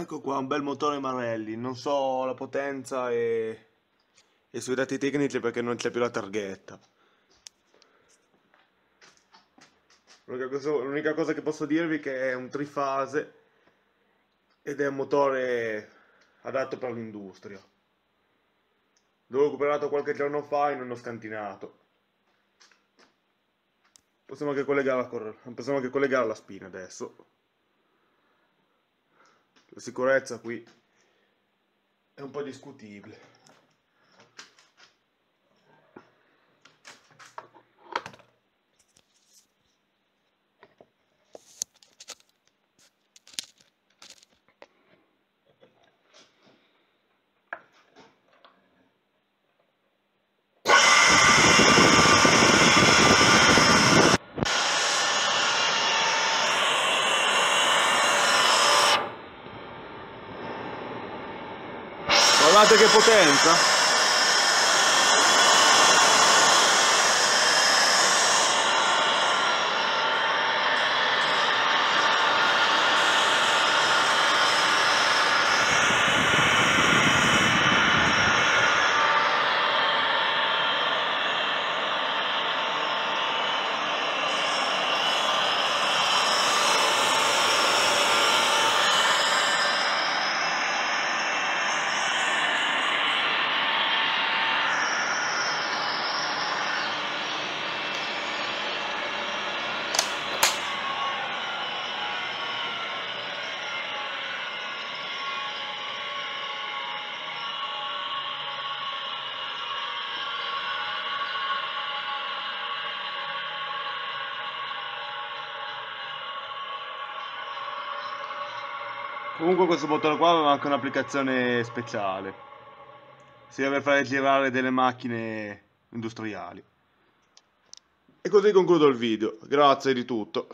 Ecco qua, un bel motore Marelli, non so la potenza e, e sui dati tecnici perché non c'è più la targhetta. L'unica cosa, che posso dirvi è che è un trifase ed è un motore adatto per l'industria. L'ho recuperato qualche giorno fa in uno scantinato. Possiamo anche collegarla, possiamo anche collegarla alla spina adesso la sicurezza qui è un po' discutibile Guardate che potenza! Comunque questo bottone qua aveva anche un'applicazione speciale. Serve per fare girare delle macchine industriali. E così concludo il video. Grazie di tutto.